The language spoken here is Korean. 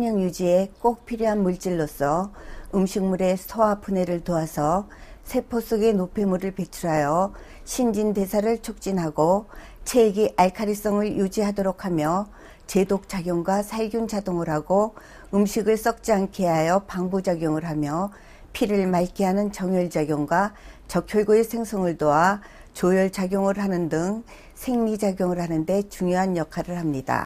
생명 유지에 꼭 필요한 물질로서 음식물의 소화 분해를 도와서 세포 속의 노폐물을 배출하여 신진대사를 촉진하고 체액의 알카리성을 유지하도록 하며 제독 작용과 살균 작동을 하고 음식을 썩지 않게 하여 방부 작용을 하며 피를 맑게 하는 정혈 작용과 적혈구의 생성을 도와 조혈 작용을 하는 등 생리 작용을 하는 데 중요한 역할을 합니다.